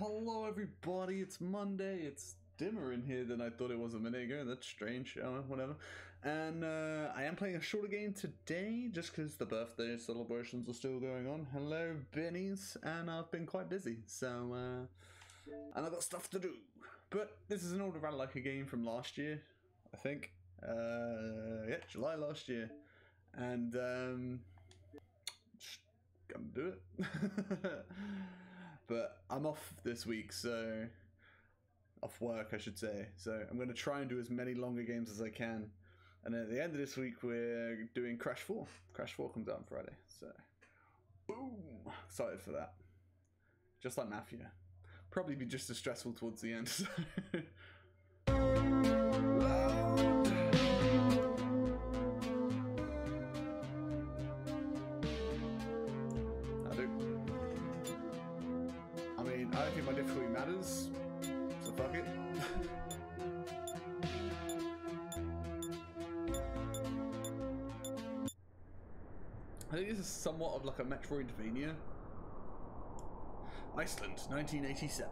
Hello, everybody. It's Monday. It's dimmer in here than I thought it was a minute ago. That's strange. Oh, whatever. And uh, I am playing a shorter game today just because the birthday celebrations are still going on. Hello, Bennies. And I've been quite busy. So, uh, and I've got stuff to do. But this is an older Ratalaika game from last year, I think. Uh, yeah, July last year. And, um, just gonna do it. but I'm off this week, so off work, I should say. So I'm going to try and do as many longer games as I can. And at the end of this week, we're doing Crash 4. Crash 4 comes out on Friday, so boom! Excited for that. Just like Mafia. Probably be just as stressful towards the end. So. Matters, so fuck it. I think this is somewhat of like a Metroidvania. Iceland, 1987.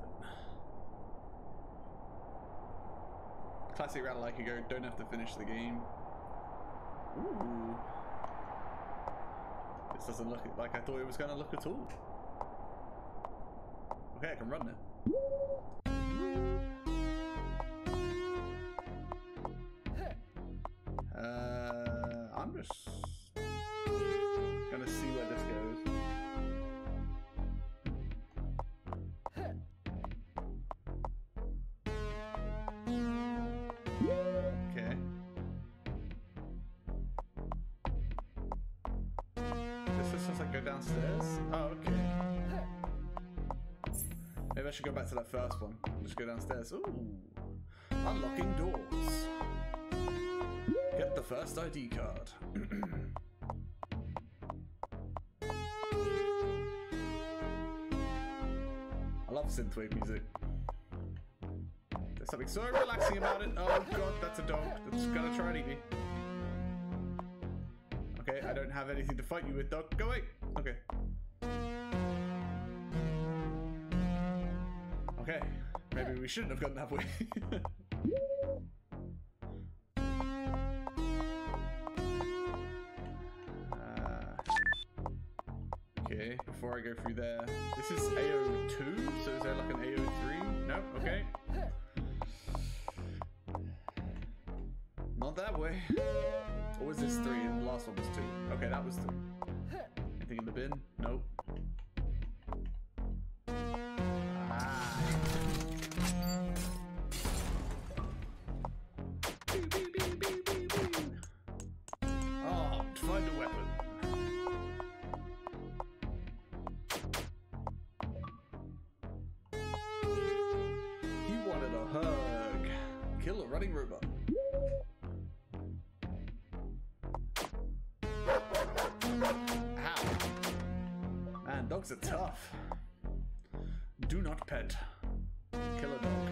Classic Ratalaika go, don't have to finish the game. Ooh. This doesn't look like I thought it was going to look at all. Okay, I can run now. Uh, I'm just gonna see where this goes. Okay. This is just like go downstairs? Oh, okay. Maybe I should go back to that first one. Just go downstairs. Ooh. Unlocking doors. Get the first ID card. I love synthwave music. There's something so relaxing about it. Oh god, that's a dog that's gonna try and eat me. Okay, I don't have anything to fight you with, dog. Go away. Okay. Okay, maybe we shouldn't have gone that way. Uh, okay, before I go through there, this is AO2, so is there like an AO3? No, okay. Not that way. Or was this three and the last one was two? Okay, that was three. Anything in the bin? Nope. Running robot. Ow. Man, dogs are tough. Do not pet. Kill a dog.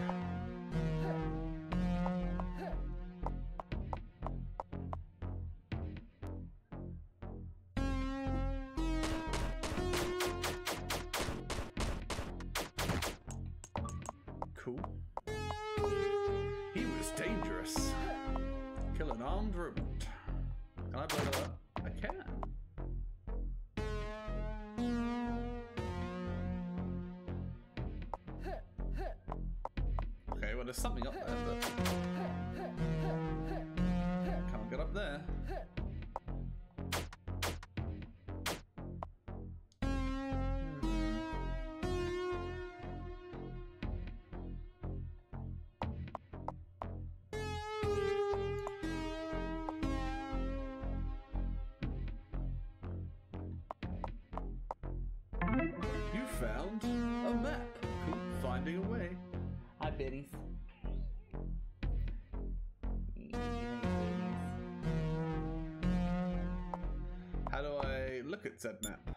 I look said map?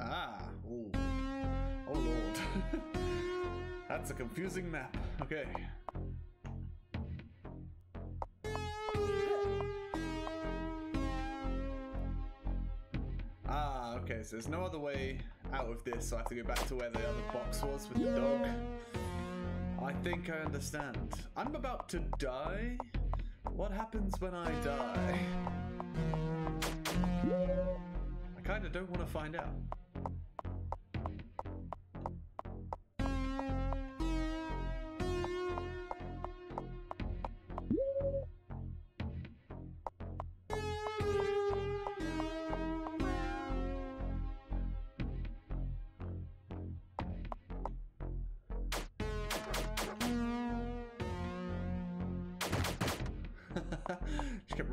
Ah. Oh lord. That's a confusing map. Okay. Ah, okay, so there's no other way out of this, so I have to go back to where the other box was with the dog. I think I understand. I'm about to die. What happens when I die? I kinda don't want to find out.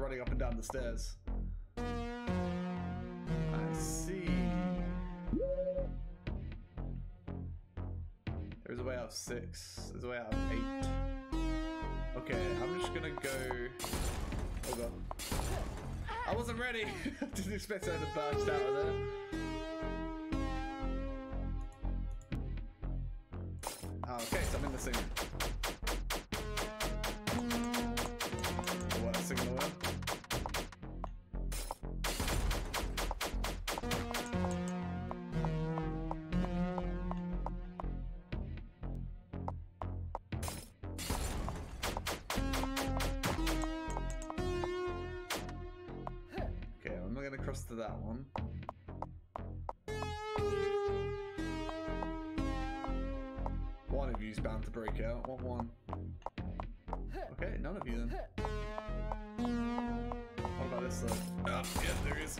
Running up and down the stairs. I see. There's a way out of six. There's a way out of eight. Okay, I'm just gonna go. Oh god. I wasn't ready! Didn't expect her to burst out of there. You's bound to break out. What one? Okay, none of you then. What about this? Ah, yeah, there is.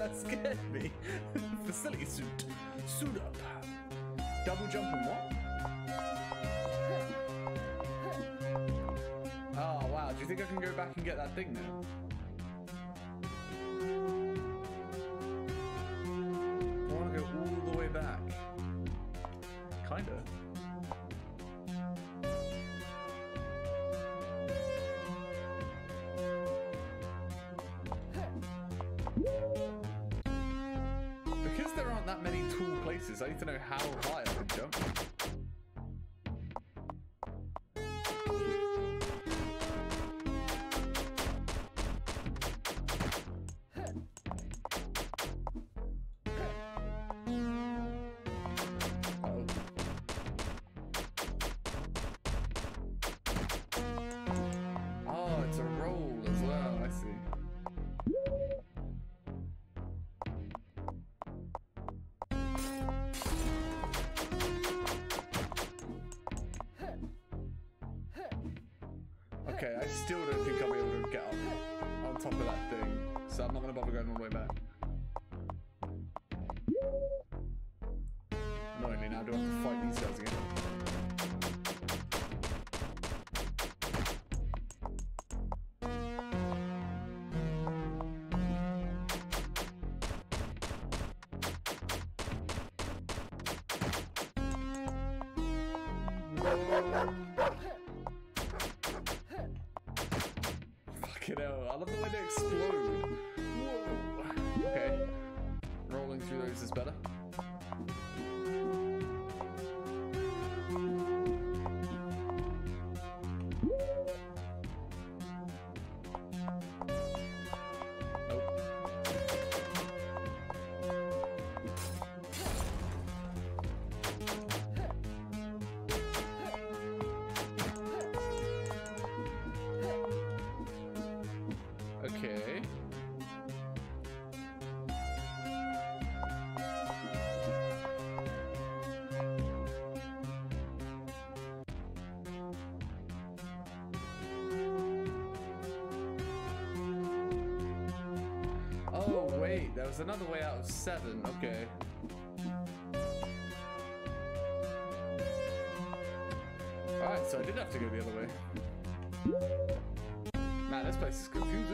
that scared me. Facility suit. Suit up. Double jump and what? Oh, wow. Do you think I can go back and get that thing now? Places, I need to know how high I can jump. Fucking hell, I love the way they explode. Whoa. Okay. Rolling through those is better. There was another way out of seven. Okay. Alright, so I did have to go the other way. Man, this place is confusing.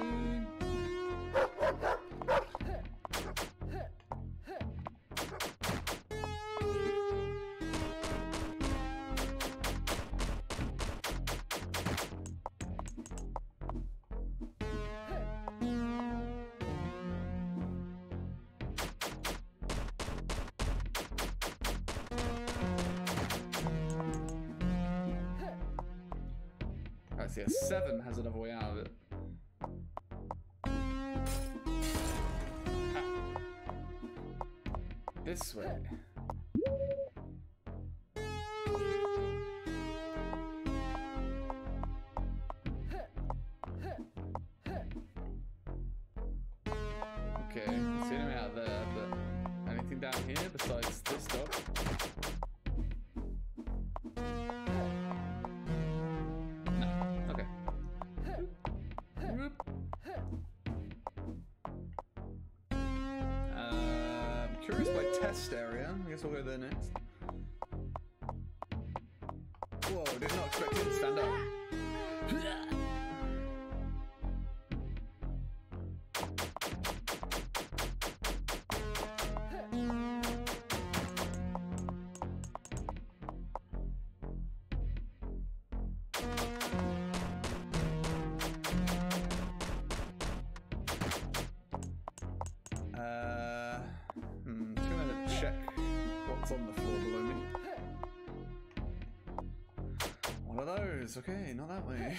See seven has another way out of it. This way. Did not Okay, um, not that way.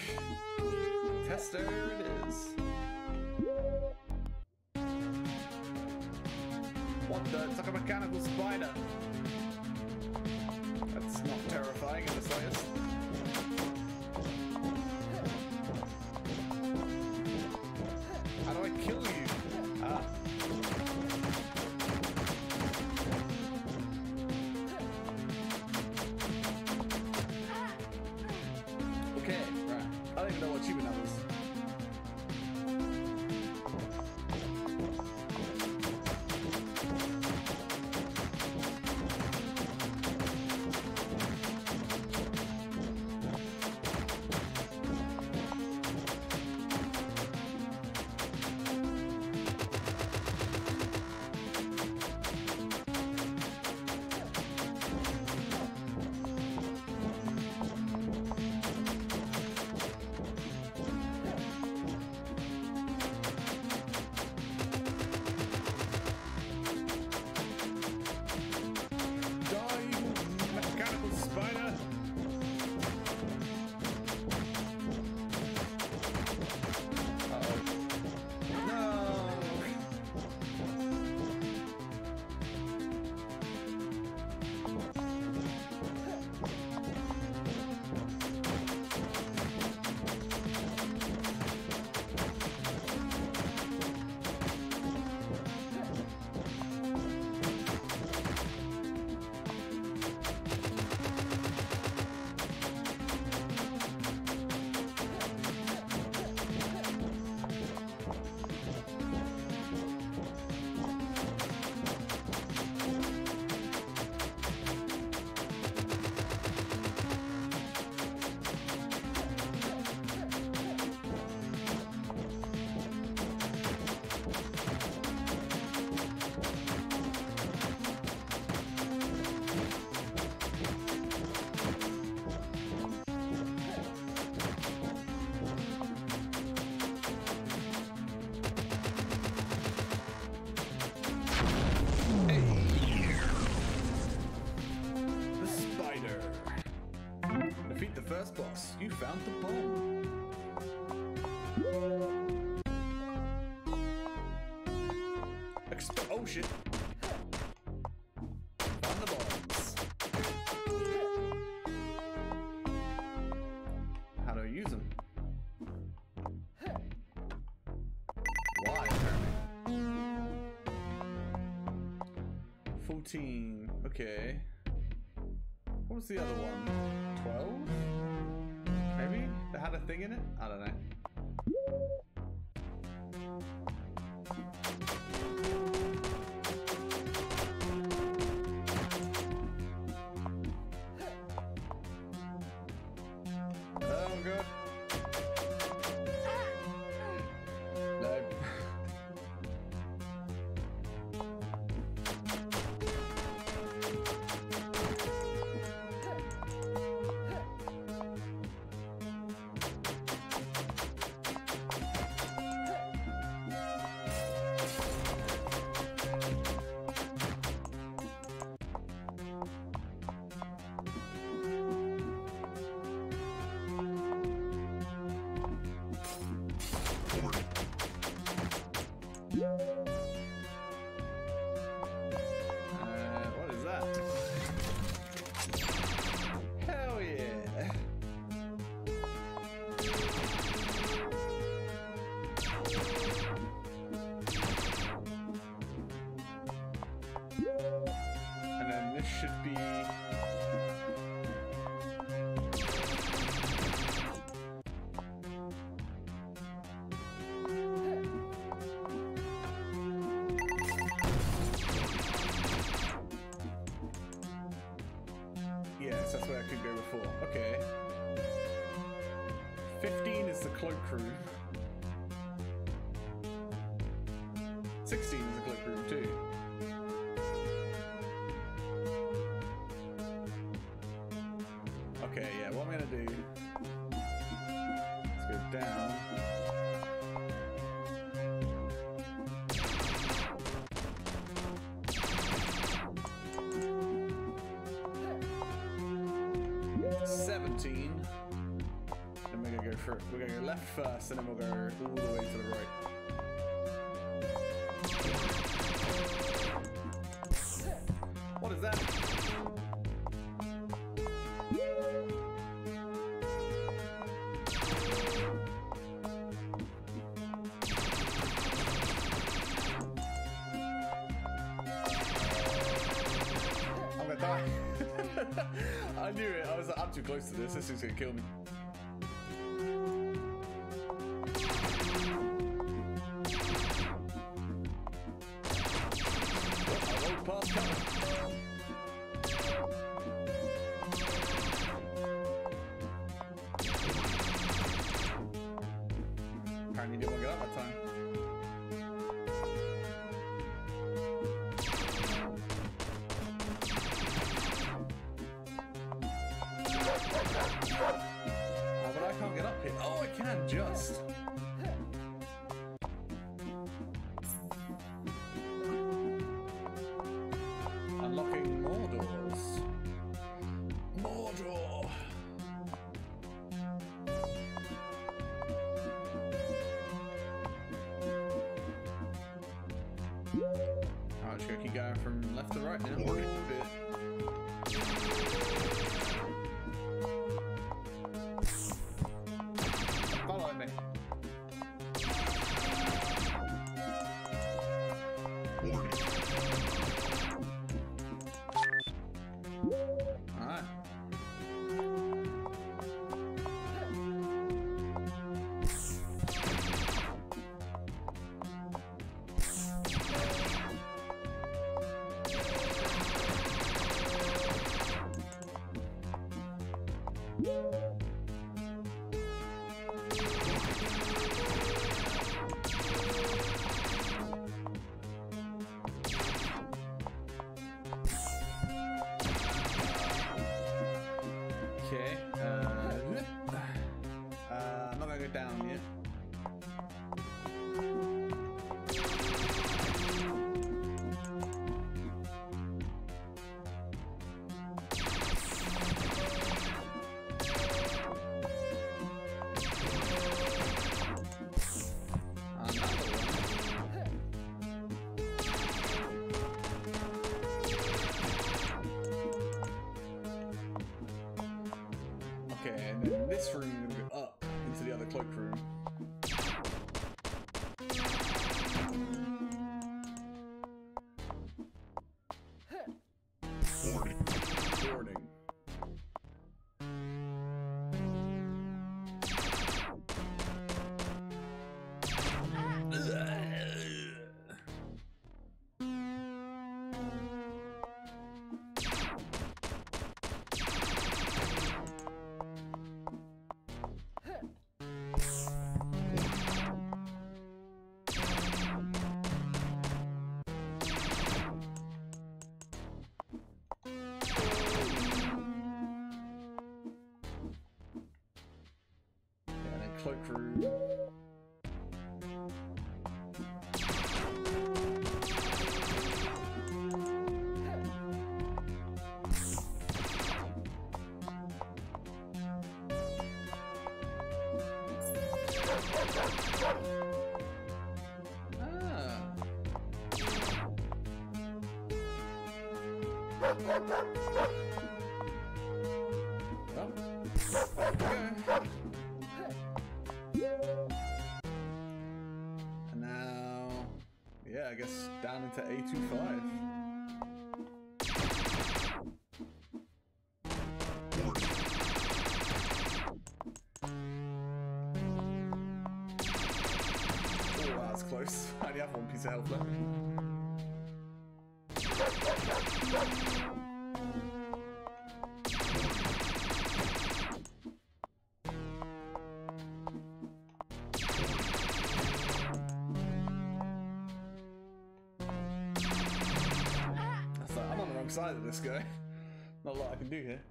Tester it is. What the? It's like a mechanical spider. That's not terrifying in the slightest. How do I kill you? Even know You found the bomb. Exp- shit. Found the bombs. How do I use them? Why, apparently. 14. Okay. What was the other one? 12? That had a thing in it? I don't know. 15 is the cloak cloakroom. 16 is the cloak cloakroom too. Okay, yeah, what I'm gonna do. Let's go down. Seventeen. Go we're gonna go left first, and then we'll go all the way to the right. What is that? I'm gonna die. I knew it. I was like, I'm too close to this. This is gonna kill me. Here. Oh, I can just. Unlocking more doors. More door. Keep going from left to right now. Cloak into A25. Oh, wow, that's close. I only have one piece of health left. Side of this guy. Not a lot I can do here.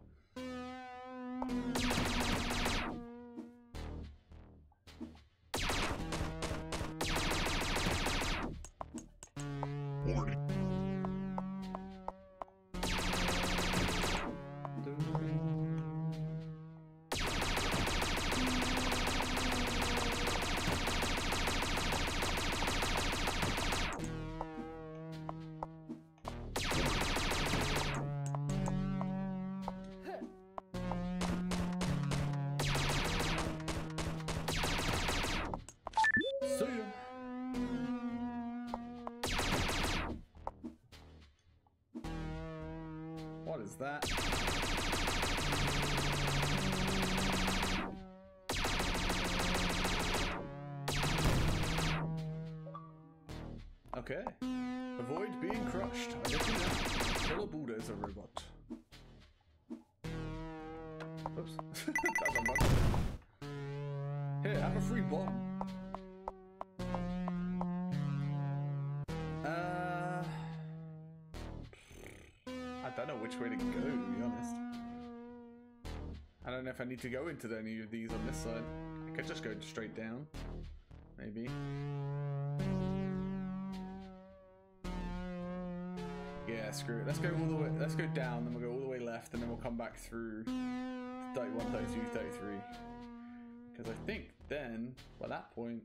What is that? Okay. Avoid being crushed. I guess you know. Kill a robot. Oops. That's unlucky. Here, have a free bomb. Which way to go, to be honest. I don't know if I need to go into any of these on this side. I could just go straight down. Maybe. Yeah, screw it. Let's go all the way. Let's go down, then we'll go all the way left, and then we'll come back through 31, 32, 33. Because I think then, by that point,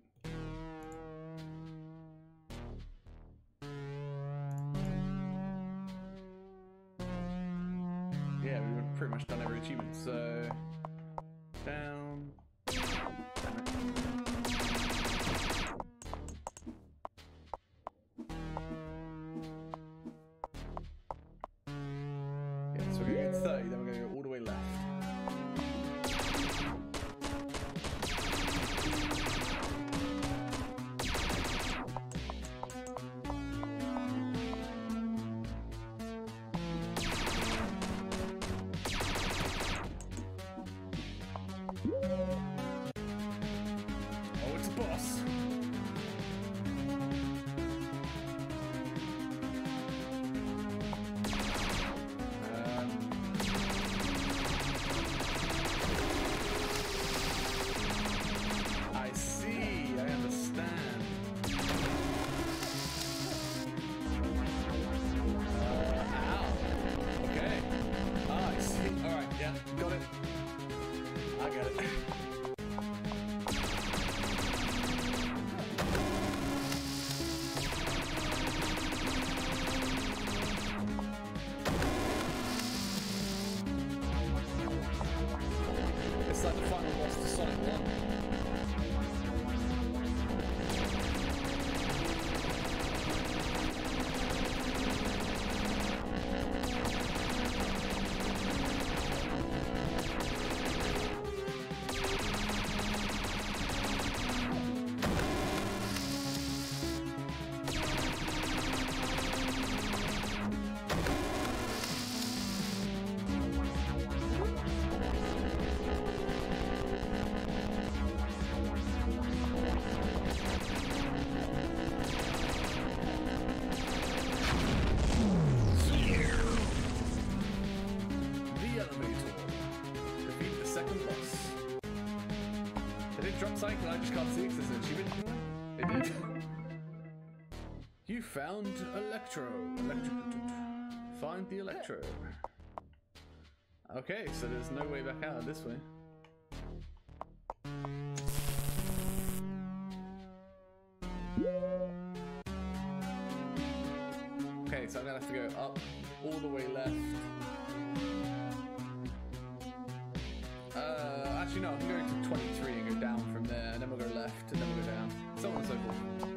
So down. Just can't see because it's an achievement? You found Electro. Electro. Find the Electro. Okay, so there's no way back out this way. Okay, so I'm gonna have to go up all the way left. Uh, actually no, I'm going to 23 So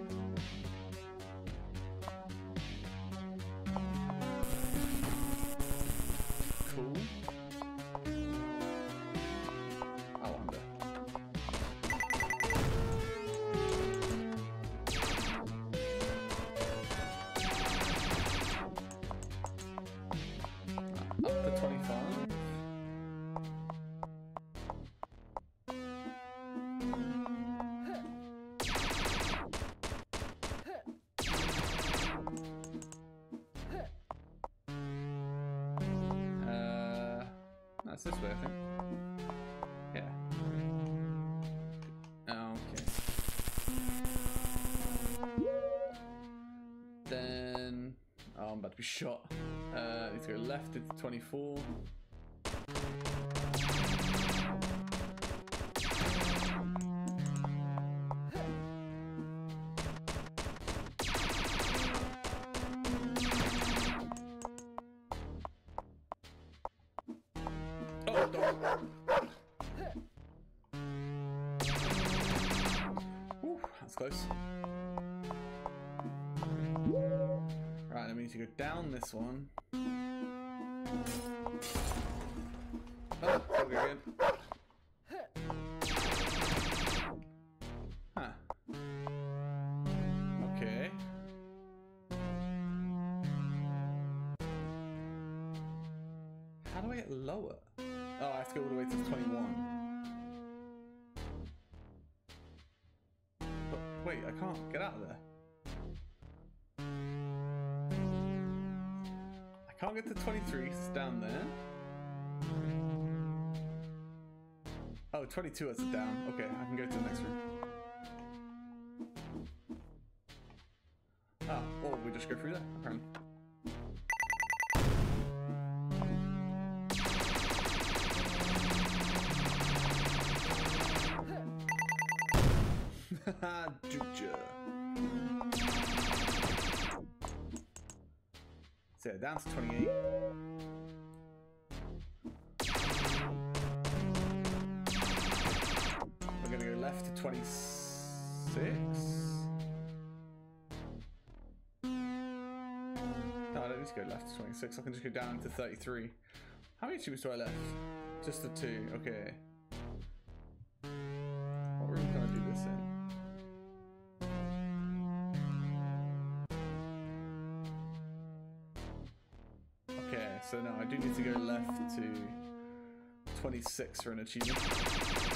that's this way, I think. Yeah. Okay. Then, oh, I'm about to be shot. Uh, to go left it's 24. One. Oh, there we go again. Huh. Okay. How do I get lower? Oh, I have to go all the way to 21. But wait, I can't get out of there. Can't get to 23, it's down there. Oh, 22 is down. Okay, I can go to the next room. Ah, or we just go through that, apparently. Haha, So down to 28. We're gonna go left to 26. No, I don't need to go left to 26. I can just go down to 33. How many tubes do I left? Just the two. Okay. Need to go left to 26 for an achievement.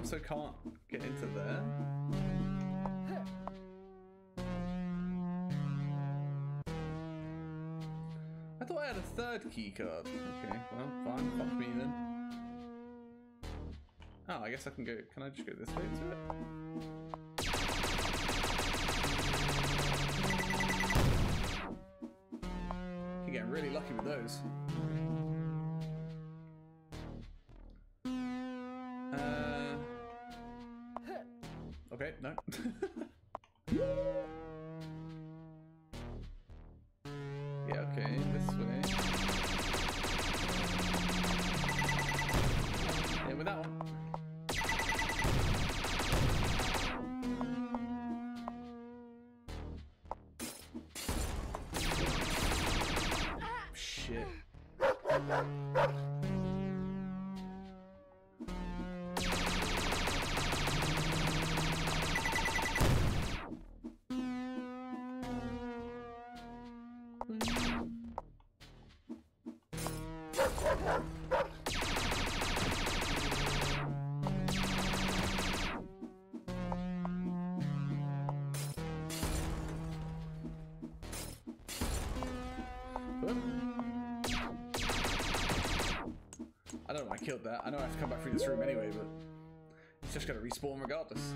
Also can't get into there? I thought I had a third key card. Okay, well, fine. Fuck me then. Oh, I guess I can go. Can I just go this way to it? You're getting really lucky with those. I don't know I killed that. I know I have to come back through this room anyway, but it's just gonna respawn regardless.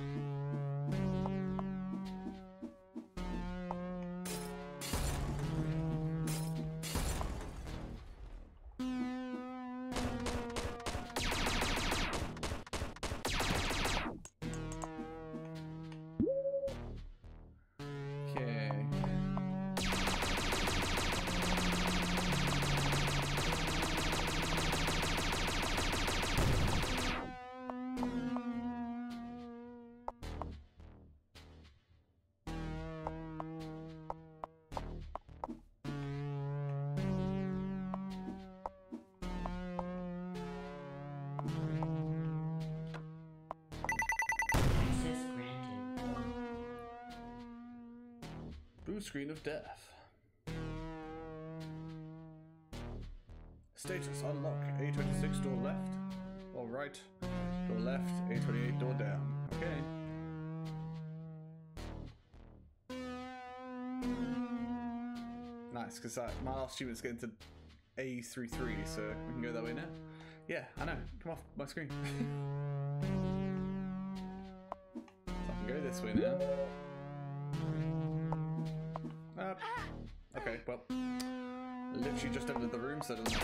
Blue screen of death. Status unlock. A26 door left. Or right. Door left. A28 door down. Okay. Nice, because uh, my last achievement's getting to A33, so we can go that way now. Yeah, I know. Come off my screen. so I can go this way now. Well, literally just entered the room, so it doesn't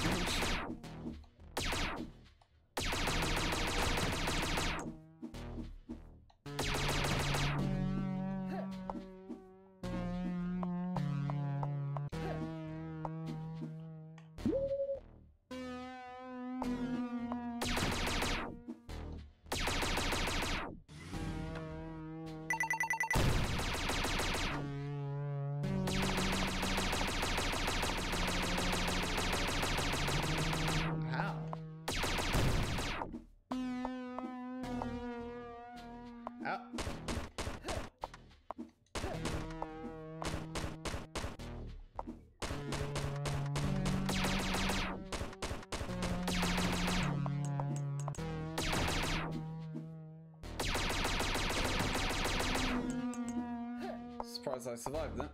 Surprised I survived that.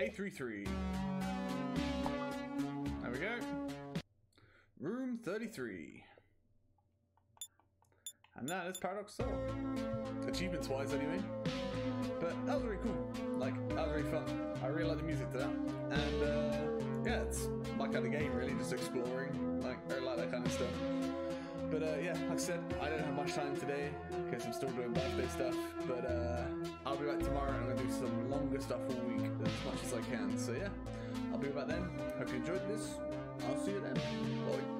A33. There we go. Room 33. And that is Paradox Soul. Achievements wise, anyway. But that was very cool. Like, that was really fun. I really like the music to that. And, uh, yeah, it's my kind of game, really, just exploring. Like, I like that kind of stuff. But, uh, yeah, like I said, I don't have much time today because I'm still doing birthday stuff. But, uh, I'll be back tomorrow and I'm going to do some longer stuff all week as much as I can. So, yeah, I'll be back then. Hope you enjoyed this. I'll see you then. Bye.